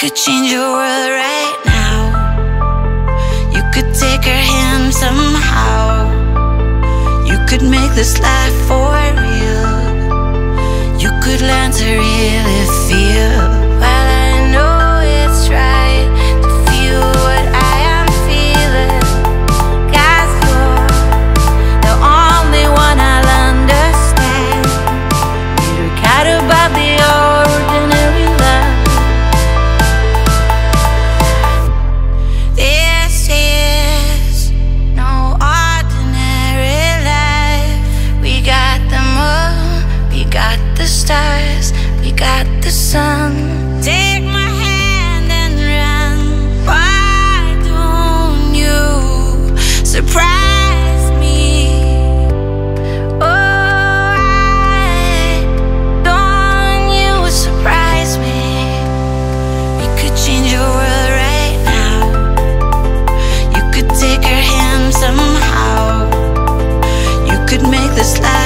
could change your world right now. You could take her hand somehow. You could make this life for real. You could learn to really feel. stars, we got the sun. Take my hand and run. Why don't you surprise me? Oh, I, don't you surprise me? We could change your world right now. You could take her hand somehow. You could make this life.